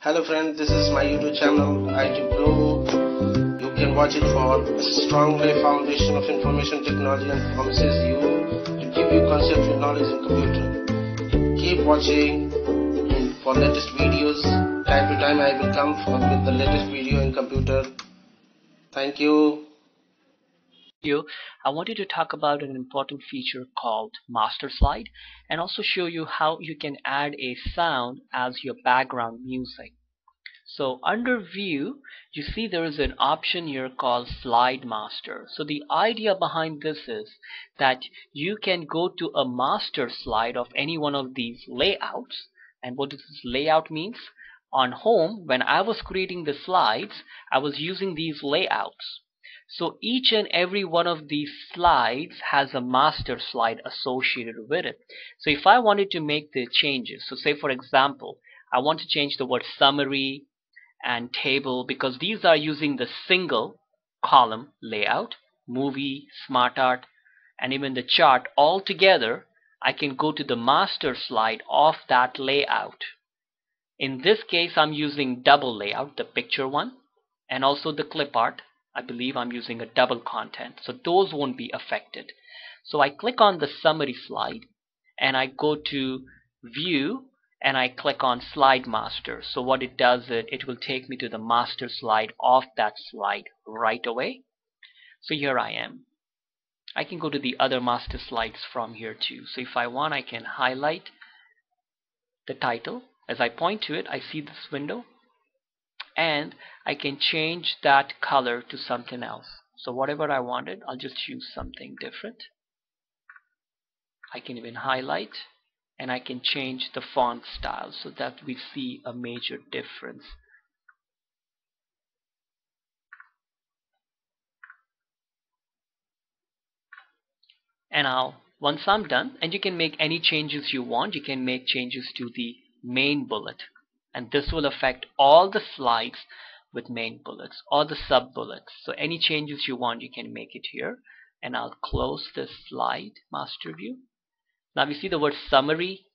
Hello friend, this is my YouTube channel IT Pro. You can watch it for a strongly foundation of information technology and promises you to give you conceptual knowledge in computer. Keep watching for latest videos. Time to time I will come with the latest video in computer. Thank you. You, I wanted to talk about an important feature called master slide and also show you how you can add a sound as your background music. So under view, you see there is an option here called slide master. So the idea behind this is that you can go to a master slide of any one of these layouts. And what does this layout means? On home, when I was creating the slides, I was using these layouts. So each and every one of these slides has a master slide associated with it. So if I wanted to make the changes, so say for example, I want to change the word summary and table because these are using the single column layout, movie, smart art, and even the chart all together, I can go to the master slide of that layout. In this case, I'm using double layout, the picture one, and also the clip art I believe I'm using a double content so those won't be affected. So I click on the summary slide and I go to view and I click on slide master. So what it does is it will take me to the master slide of that slide right away. So here I am. I can go to the other master slides from here too. So if I want I can highlight the title. As I point to it I see this window and I can change that color to something else. So whatever I wanted I'll just choose something different. I can even highlight and I can change the font style so that we see a major difference. And now once I'm done and you can make any changes you want. You can make changes to the main bullet and this will affect all the slides with main bullets or the sub bullets so any changes you want you can make it here. And I'll close this slide master view. Now we see the word summary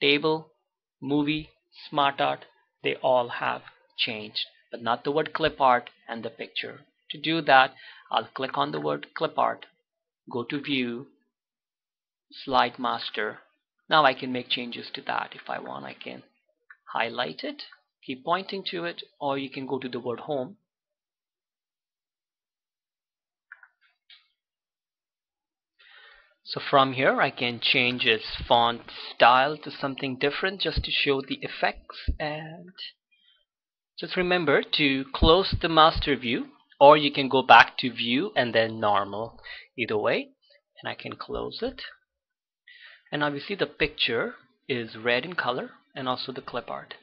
table movie smart art. They all have changed but not the word clip art and the picture. To do that I'll click on the word clip art go to view slide master. Now I can make changes to that if I want. I can highlight it keep pointing to it or you can go to the word home. So from here I can change its font style to something different just to show the effects. And just remember to close the master view or you can go back to view and then normal. Either way and I can close it. And now we see the picture is red in color and also the clip art.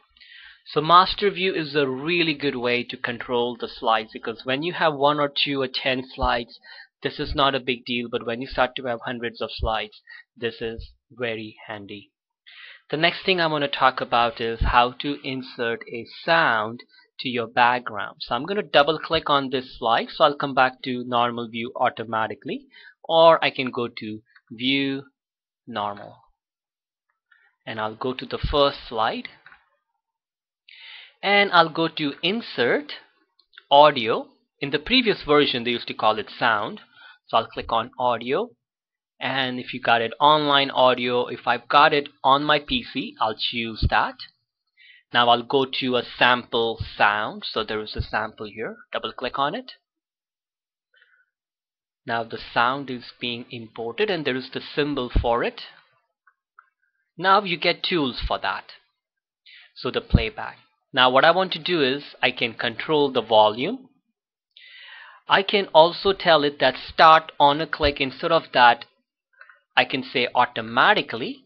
So master view is a really good way to control the slides because when you have one or two or ten slides this is not a big deal but when you start to have hundreds of slides this is very handy. The next thing I want to talk about is how to insert a sound to your background. So I'm going to double click on this slide so I'll come back to normal view automatically or I can go to view normal and I'll go to the first slide. And I'll go to insert audio. In the previous version they used to call it sound. So I'll click on audio. And if you got it online audio if I've got it on my PC I'll choose that. Now I'll go to a sample sound. So there is a sample here. Double click on it. Now the sound is being imported and there is the symbol for it now you get tools for that. So the playback. Now what I want to do is I can control the volume. I can also tell it that start on a click instead of that I can say automatically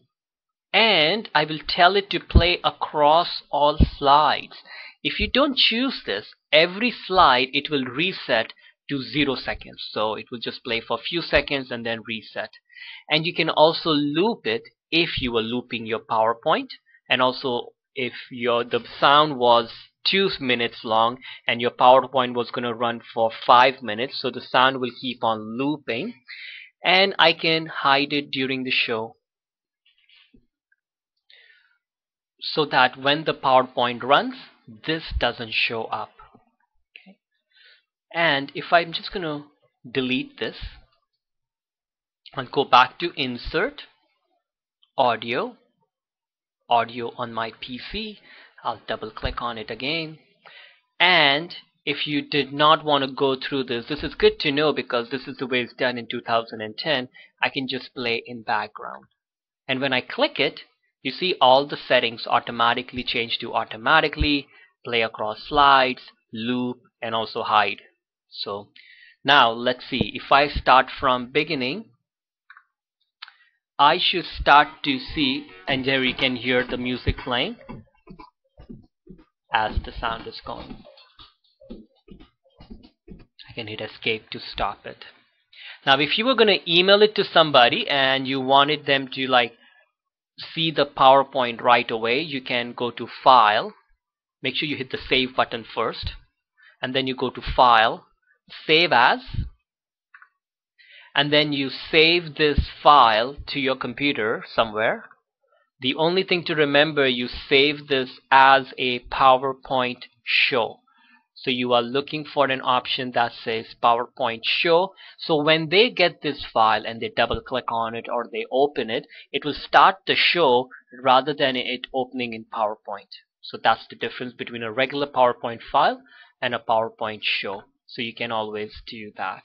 and I will tell it to play across all slides. If you don't choose this, every slide it will reset to zero seconds. So it will just play for a few seconds and then reset. And you can also loop it if you were looping your PowerPoint and also if your the sound was two minutes long and your PowerPoint was going to run for five minutes so the sound will keep on looping and I can hide it during the show so that when the PowerPoint runs this doesn't show up. Okay. And if I'm just going to delete this, I'll go back to Insert, Audio, Audio on my PC. I'll double click on it again. And if you did not want to go through this, this is good to know because this is the way it's done in 2010. I can just play in background. And when I click it, you see all the settings automatically change to automatically play across slides, loop, and also hide. So now let's see. If I start from beginning, I should start to see, and there you can hear the music playing as the sound is going. I can hit escape to stop it. Now if you were going to email it to somebody and you wanted them to like see the PowerPoint right away, you can go to File. Make sure you hit the Save button first. And then you go to File, Save As. And then you save this file to your computer somewhere. The only thing to remember, you save this as a PowerPoint show. So you are looking for an option that says PowerPoint show. So when they get this file and they double click on it or they open it, it will start the show rather than it opening in PowerPoint. So that's the difference between a regular PowerPoint file and a PowerPoint show. So you can always do that.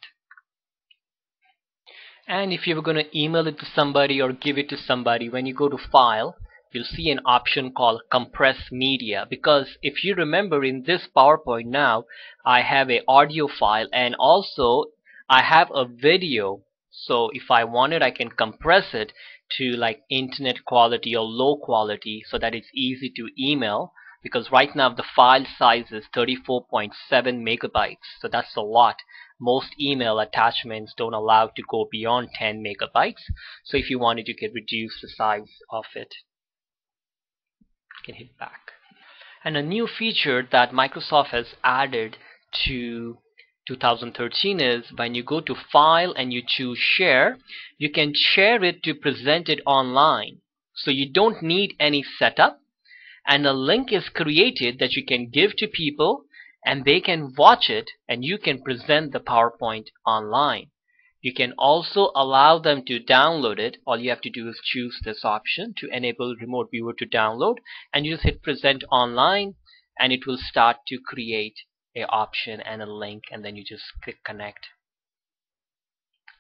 And if you were going to email it to somebody or give it to somebody, when you go to File, you'll see an option called compress media. Because if you remember in this PowerPoint now I have a audio file and also I have a video. So if I wanted I can compress it to like internet quality or low quality so that it's easy to email. Because right now the file size is 34.7 megabytes. So that's a lot most email attachments don't allow to go beyond 10 megabytes. So if you wanted you could reduce the size of it. Can hit back. And a new feature that Microsoft has added to 2013 is when you go to file and you choose share you can share it to present it online. So you don't need any setup. And a link is created that you can give to people and they can watch it and you can present the PowerPoint online you can also allow them to download it. All you have to do is choose this option to enable remote viewer to download and you just hit present online and it will start to create a option and a link and then you just click connect.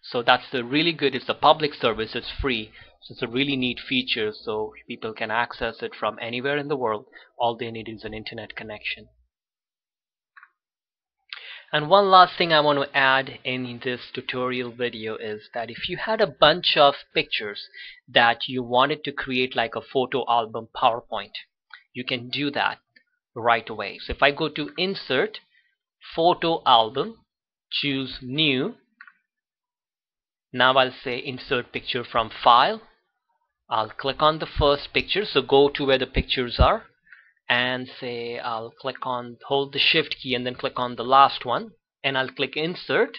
So that's the really good, it's a public service, it's free. So it's a really neat feature so people can access it from anywhere in the world. All they need is an internet connection. And one last thing I want to add in this tutorial video is that if you had a bunch of pictures that you wanted to create like a photo album PowerPoint, you can do that right away. So if I go to Insert, Photo Album, choose New, now I'll say Insert Picture from File. I'll click on the first picture, so go to where the pictures are and say I'll click on hold the shift key and then click on the last one and I'll click insert.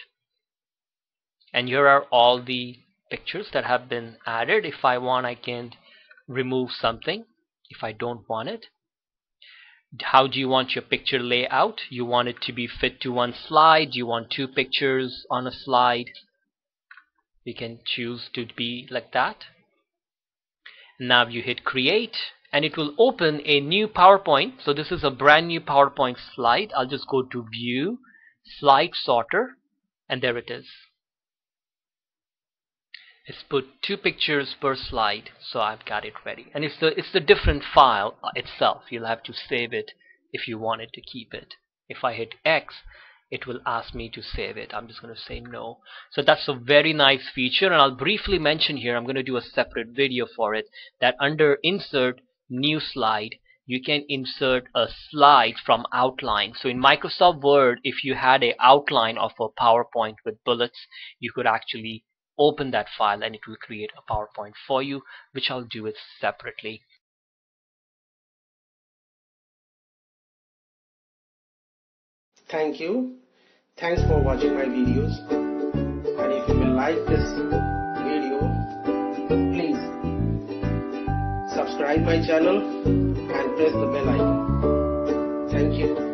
And here are all the pictures that have been added. If I want I can remove something if I don't want it. How do you want your picture layout? You want it to be fit to one slide? You want two pictures on a slide? You can choose to be like that. Now you hit create and it will open a new PowerPoint. So this is a brand new PowerPoint slide. I'll just go to View, Slide Sorter, and there it is. It's put two pictures per slide, so I've got it ready. And it's the it's the different file itself. You'll have to save it if you wanted to keep it. If I hit X, it will ask me to save it. I'm just going to say no. So that's a very nice feature and I'll briefly mention here, I'm going to do a separate video for it, that under Insert new slide you can insert a slide from outline. So in Microsoft Word if you had a outline of a PowerPoint with bullets you could actually open that file and it will create a PowerPoint for you which I'll do it separately. Thank you. Thanks for watching my videos. And if you like this subscribe my channel and press the bell icon. Thank you.